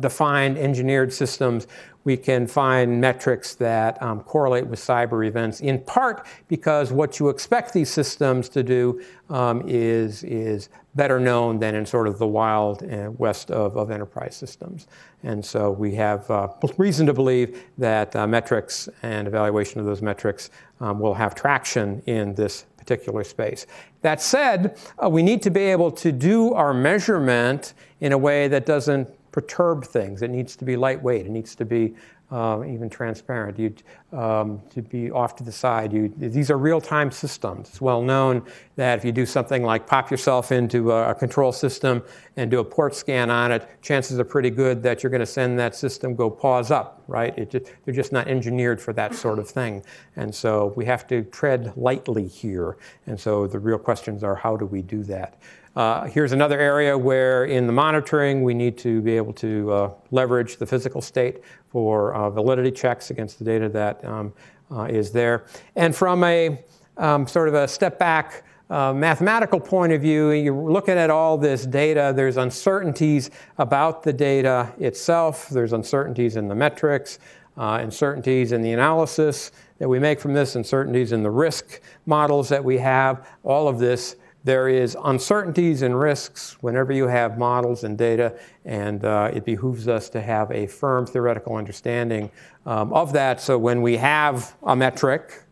defined engineered systems, we can find metrics that um, correlate with cyber events, in part because what you expect these systems to do um, is, is better known than in sort of the wild uh, west of, of enterprise systems. And so we have uh, reason to believe that uh, metrics and evaluation of those metrics um, will have traction in this particular space. That said, uh, we need to be able to do our measurement in a way that doesn't perturb things. It needs to be lightweight. It needs to be uh, even transparent. You um, to be off to the side. You, these are real-time systems. It's well known that if you do something like pop yourself into a, a, control system and do a port scan on it, chances are pretty good that you're going to send that system go pause up. Right? Just, they're just not engineered for that sort of thing. And so we have to tread lightly here. And so the real questions are, how do we do that? Uh, here's another area where in the monitoring we need to be able to uh, leverage the physical state for uh, validity checks against the data that um, uh, is there. And from a um, sort of a step back uh, mathematical point of view, you're looking at all this data, there's uncertainties about the data itself, there's uncertainties in the metrics, uh, uncertainties in the analysis that we make from this, uncertainties in the risk models that we have. All of this there is uncertainties and risks whenever you have models and data, and uh, it behooves us to have a firm theoretical understanding um, of that. So when we have a metric,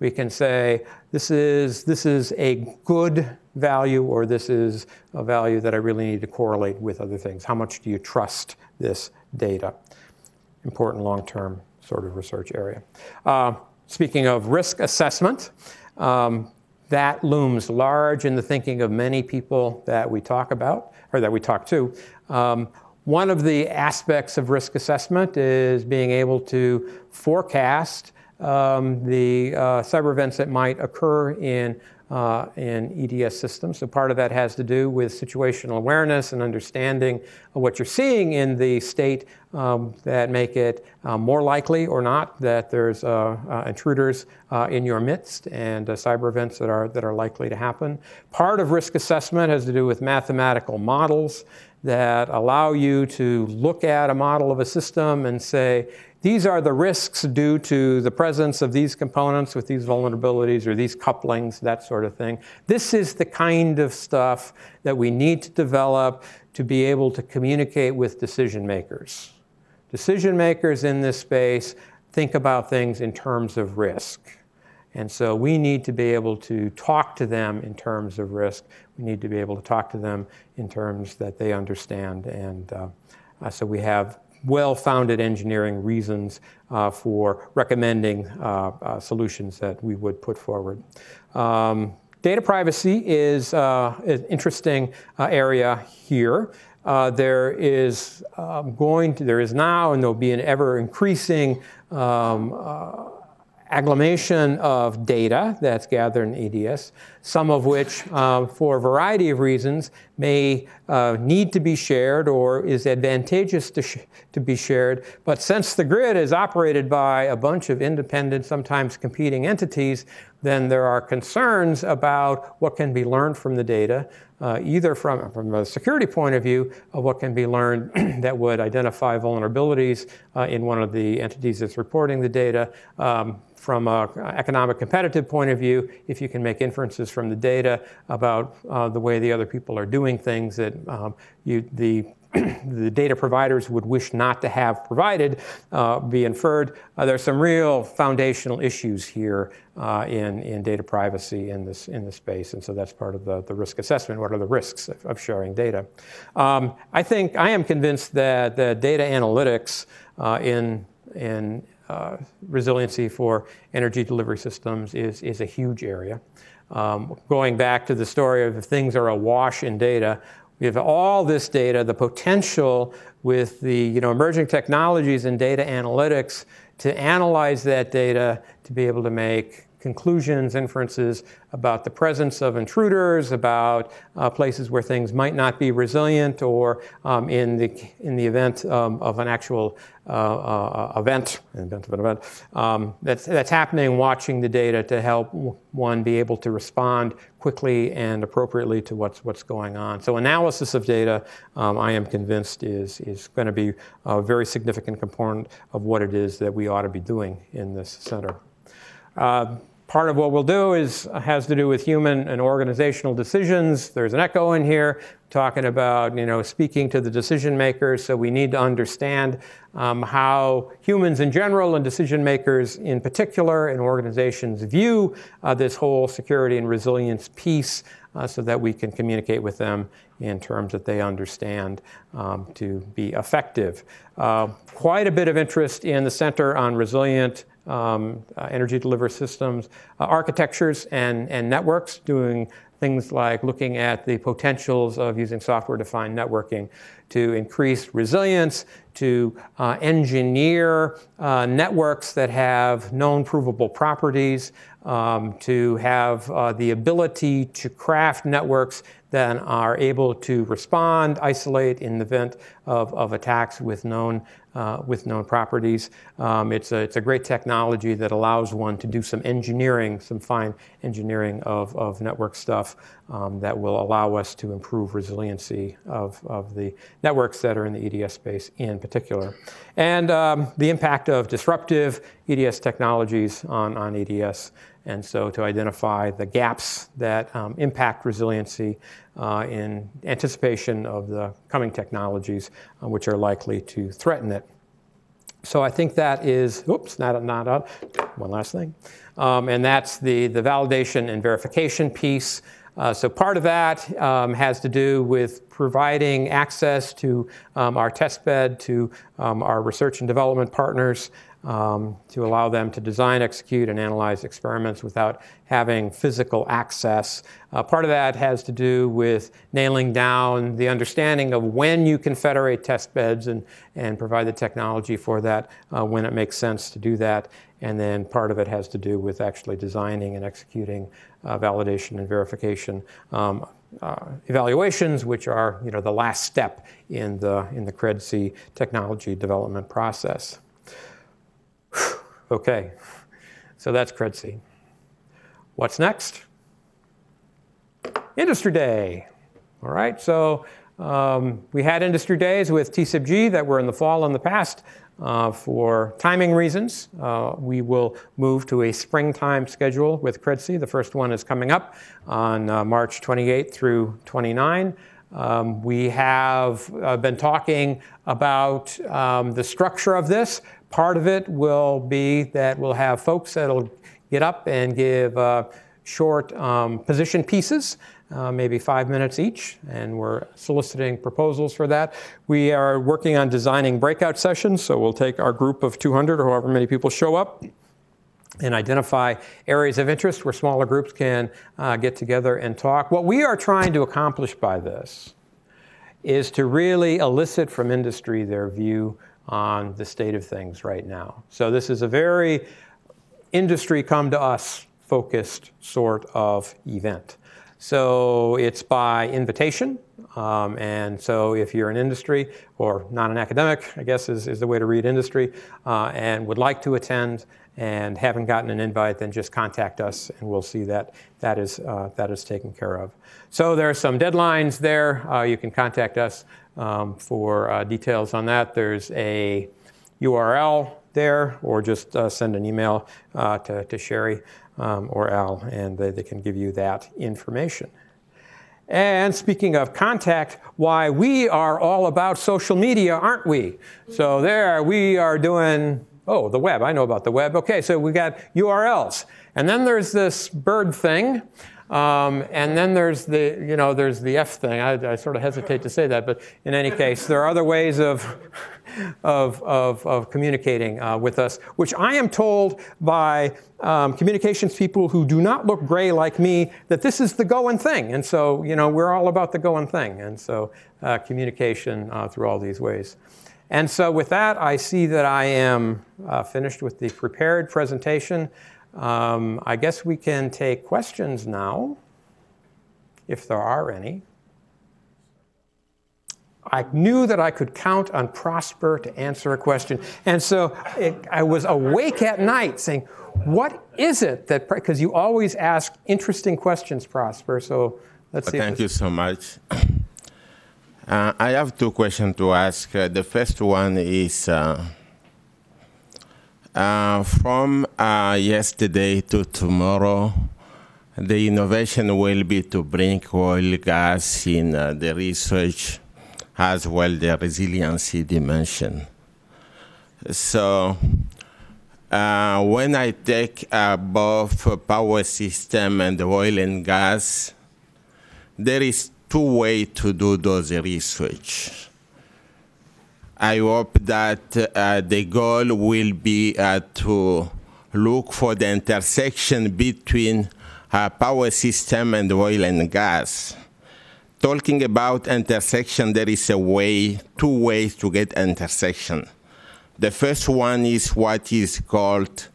we can say this is this is a good value or this is a value that I really need to correlate with other things. How much do you trust this data? Important long-term sort of research area. Uh, speaking of risk assessment, um, that looms large in the thinking of many people that we talk about, or that we talk to. Um, one of the aspects of risk assessment is being able to forecast um, the uh, cyber events that might occur in uh, in EDS systems. So part of that has to do with situational awareness and understanding what you're seeing in the state um, that make it uh, more likely or not that there's uh, uh intruders uh, in your midst and uh, cyber events that are, that are likely to happen. Part of risk assessment has to do with mathematical models that allow you to look at a model of a system and say, these are the risks due to the presence of these components with these vulnerabilities or these couplings, that sort of thing. This is the kind of stuff that we need to develop to be able to communicate with decision makers. Decision makers in this space think about things in terms of risk. And so we need to be able to talk to them in terms of risk. We need to be able to talk to them in terms that they understand. And uh, so we have well-founded engineering reasons uh, for recommending uh, uh, solutions that we would put forward. Um, data privacy is uh, an interesting uh, area here. Uh, there is um, going to, there is now, and there'll be an ever increasing um, agglomeration of data that's gathered in EDS, some of which, uh, for a variety of reasons, may uh, need to be shared or is advantageous to, to be shared. But since the grid is operated by a bunch of independent, sometimes competing entities, then there are concerns about what can be learned from the data, uh, either from, from a security point of view of what can be learned that would identify vulnerabilities uh, in one of the entities that's reporting the data, um, from an economic competitive point of view, if you can make inferences from the data about uh, the way the other people are doing things that um, you, the the data providers would wish not to have provided uh, be inferred. Uh, there's some real foundational issues here uh, in, in data privacy in this, in this space, and so that's part of the, the risk assessment. What are the risks of, of sharing data? Um, I think I am convinced that the data analytics uh, in, in uh, resiliency for energy delivery systems is, is a huge area. Um, going back to the story of if things are awash in data, we have all this data, the potential with the you know, emerging technologies in data analytics to analyze that data to be able to make conclusions, inferences about the presence of intruders, about uh, places where things might not be resilient, or um, in, the, in the event um, of an actual uh, uh, event, event of an event, um, that's, that's happening, watching the data to help one be able to respond quickly and appropriately to what's, what's going on. So analysis of data, um, I am convinced, is, is going to be a very significant component of what it is that we ought to be doing in this center. Uh, Part of what we'll do is has to do with human and organizational decisions. There's an echo in here talking about you know speaking to the decision makers. So we need to understand um, how humans in general and decision makers in particular and organizations view uh, this whole security and resilience piece, uh, so that we can communicate with them in terms that they understand um, to be effective. Uh, quite a bit of interest in the Center on Resilient um, uh, energy delivery systems, uh, architectures, and, and networks, doing things like looking at the potentials of using software defined networking to increase resilience, to uh, engineer uh, networks that have known provable properties, um, to have uh, the ability to craft networks that are able to respond, isolate in the event of, of attacks with known, uh, with known properties. Um, it's, a, it's a great technology that allows one to do some engineering, some fine engineering of, of network stuff um, that will allow us to improve resiliency of, of the networks that are in the EDS space in particular. And um, the impact of disruptive EDS technologies on, on EDS. And so to identify the gaps that um, impact resiliency uh, in anticipation of the coming technologies uh, which are likely to threaten it. So I think that is, oops, not, not up, one last thing. Um, and that's the, the validation and verification piece. Uh, so part of that um, has to do with providing access to um, our test bed to um, our research and development partners um, to allow them to design, execute, and analyze experiments without having physical access. Uh, part of that has to do with nailing down the understanding of when you can federate test beds and, and provide the technology for that uh, when it makes sense to do that. And then part of it has to do with actually designing and executing validation and verification um, uh, evaluations, which are you know, the last step in the, in the CRED-C technology development process. okay, so that's CRED-C. What's next? Industry Day. All right, so um, we had industry days with TCIP-G that were in the fall in the past. Uh, for timing reasons, uh, we will move to a springtime schedule with CRED-C. The first one is coming up on uh, March 28 through 29. Um, we have uh, been talking about um, the structure of this. Part of it will be that we'll have folks that'll get up and give uh, short um, position pieces, uh, maybe five minutes each, and we're soliciting proposals for that. We are working on designing breakout sessions, so we'll take our group of 200 or however many people show up and identify areas of interest where smaller groups can uh, get together and talk. What we are trying to accomplish by this is to really elicit from industry their view on the state of things right now. So this is a very industry come to us focused sort of event. So it's by invitation. Um, and so if you're an industry or not an academic, I guess is, is the way to read industry, uh, and would like to attend and haven't gotten an invite, then just contact us and we'll see that that is, uh, that is taken care of. So there are some deadlines there. Uh, you can contact us um, for uh, details on that. There's a URL there, or just uh, send an email uh, to, to Sherry um, or Al, and they, they can give you that information. And speaking of contact, why we are all about social media, aren't we? So there we are doing, oh, the web. I know about the web. Okay, so we got URLs. And then there's this bird thing. Um, and then there's the, you know, there's the F thing. I, I, sort of hesitate to say that, but in any case, there are other ways of, of, of, of communicating uh, with us, which I am told by um, communications people who do not look gray like me that this is the going thing. And so, you know, we're all about the going thing. And so, uh, communication uh, through all these ways. And so, with that, I see that I am uh, finished with the prepared presentation. Um, I guess we can take questions now, if there are any. I knew that I could count on Prosper to answer a question. And so it, I was awake at night saying, What is it that, because you always ask interesting questions, Prosper. So let's see. Thank you so much. Uh, I have two questions to ask. Uh, the first one is uh, uh, from uh, yesterday to tomorrow, the innovation will be to bring oil gas in uh, the research as well the resiliency dimension. So uh, when I take both power system and oil and gas, there is two ways to do those research. I hope that uh, the goal will be uh, to look for the intersection between uh, power system and oil and gas. Talking about intersection, there is a way, two ways to get intersection. The first one is what is called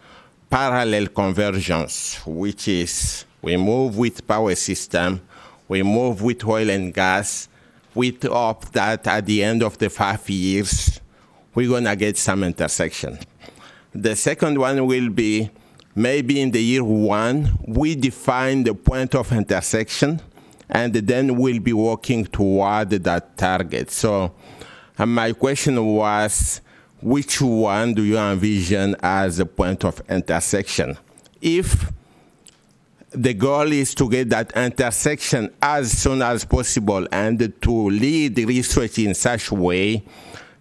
parallel convergence, which is we move with power system, we move with oil and gas, we hope that at the end of the five years, we're going to get some intersection. The second one will be maybe in the year one, we define the point of intersection, and then we'll be working toward that target. So my question was, which one do you envision as a point of intersection? If the goal is to get that intersection as soon as possible and to lead research in such a way.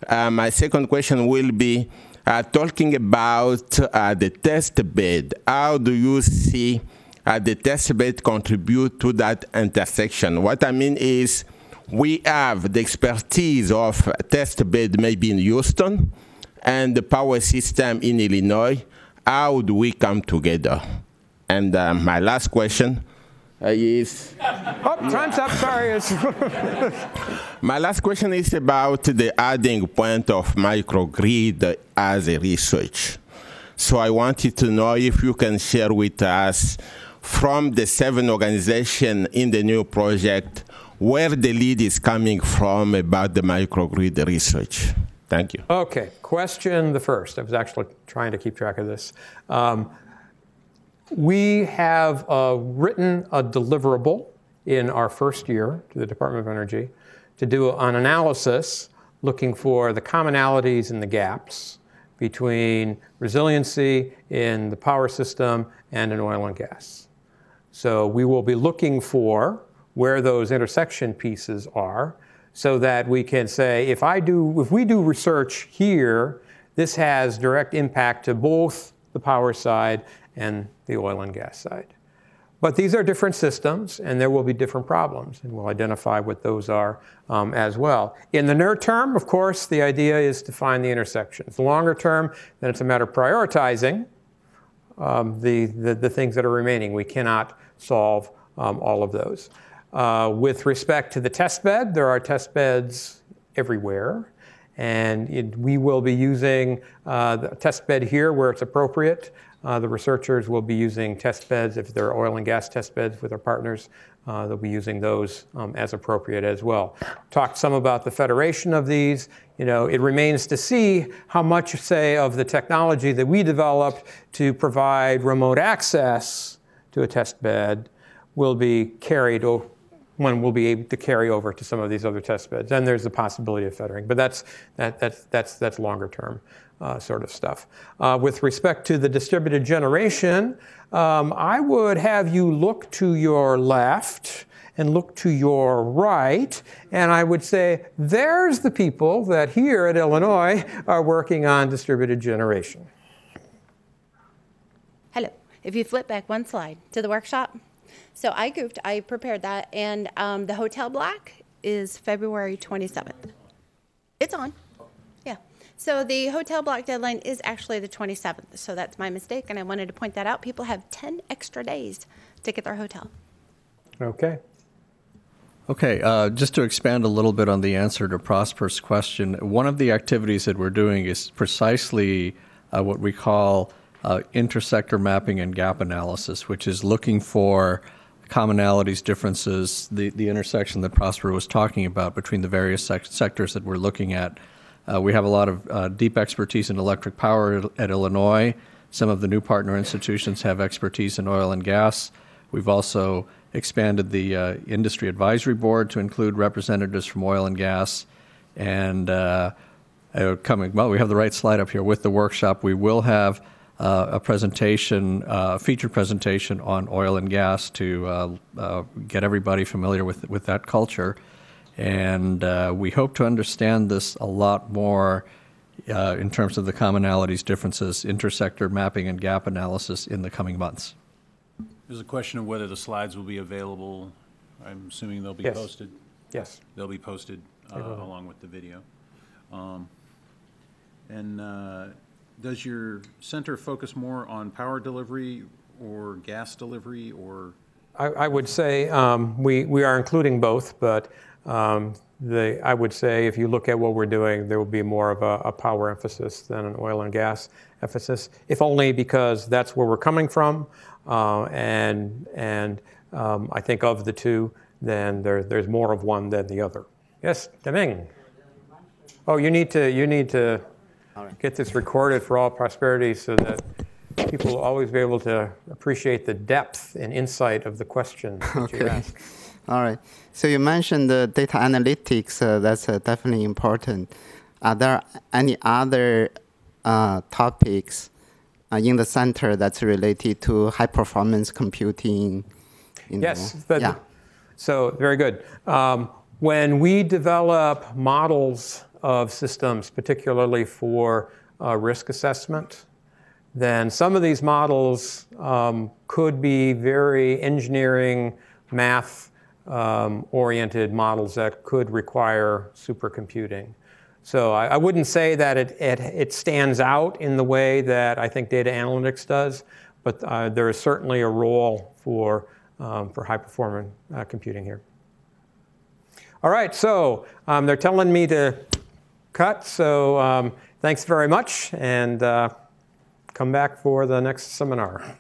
Uh, my second question will be uh, talking about uh, the test bed. How do you see uh, the test bed contribute to that intersection? What I mean is we have the expertise of test bed maybe in Houston and the power system in Illinois. How do we come together? And uh, my last question uh, is. Oh, time's up. Sorry. my last question is about the adding point of microgrid as a research. So I wanted to know if you can share with us from the seven organizations in the new project where the lead is coming from about the microgrid research. Thank you. Okay, question the first. I was actually trying to keep track of this. Um, we have uh, written a deliverable in our first year to the Department of Energy to do an analysis looking for the commonalities and the gaps between resiliency in the power system and in oil and gas. So we will be looking for where those intersection pieces are so that we can say if I do if we do research here this has direct impact to both the power side and the oil and gas side. But these are different systems, and there will be different problems, and we'll identify what those are um, as well. In the near term, of course, the idea is to find the intersections. Longer term, then it's a matter of prioritizing um, the, the, the, things that are remaining. We cannot solve um, all of those. Uh, with respect to the test bed, there are test beds everywhere. And it, we will be using uh, the test bed here where it's appropriate. Uh, the researchers will be using test beds, if they're oil and gas test beds with our partners, uh, they'll be using those um, as appropriate as well. Talked some about the federation of these. You know, it remains to see how much, say, of the technology that we developed to provide remote access to a test bed will be carried over when we'll be able to carry over to some of these other test beds. And there's the possibility of feathering, but that's, that, that's, that's, that's longer term uh, sort of stuff. Uh, with respect to the distributed generation, um, I would have you look to your left and look to your right, and I would say, there's the people that here at Illinois are working on distributed generation. Hello. If you flip back one slide to the workshop, so I goofed, I prepared that, and um, the hotel block is February 27th. It's on. So the hotel block deadline is actually the 27th. So that's my mistake, and I wanted to point that out. People have 10 extra days to get their hotel. Okay. Okay, uh, just to expand a little bit on the answer to Prosper's question, one of the activities that we're doing is precisely uh, what we call uh, intersector mapping and gap analysis, which is looking for commonalities, differences, the, the intersection that Prosper was talking about between the various sec- sectors that we're looking at uh, we have a lot of uh, deep expertise in electric power at Illinois. Some of the new partner institutions have expertise in oil and gas. We've also expanded the uh, industry advisory board to include representatives from oil and gas. And uh, uh, coming, well, we have the right slide up here with the workshop. We will have uh, a presentation, a featured presentation on oil and gas to get everybody familiar with with that culture. And uh, we hope to understand this a lot more uh, in terms of the commonalities, differences, intersector mapping, and gap analysis in the coming months. There's a question of whether the slides will be available. I'm assuming they'll be Yes. posted. Yes. They'll be posted uh, along with the video. Um, And uh, does your center focus more on power delivery or gas delivery or? I, I would say um, we, we are including both, but um, the, I would say if you look at what we're doing, there will be more of a, a, power emphasis than an oil and gas emphasis, if only because that's where we're coming from. Uh, and and um, I think of the two, then there, there's more of one than the other. Yes, Deming. Oh, you need to you need to get this recorded for all prosperity so that people will always be able to appreciate the depth and insight of the question that okay. you ask. All right. So you mentioned the data analytics. Uh, that's uh, definitely important. Are there any other uh, topics uh, in the center that's related to high performance computing? Yes. that- yeah. So, very good. Um, when we develop models of systems, particularly for uh, risk assessment, then some of these models um, could be very engineering, math um, oriented models that could require supercomputing. So I, I wouldn't say that it, it, it stands out in the way that I think data analytics does, but uh, there is certainly a role for, um, for high performance uh, computing here. All right, so um, they're telling me to cut, so um, thanks very much, and uh, come back for the next seminar.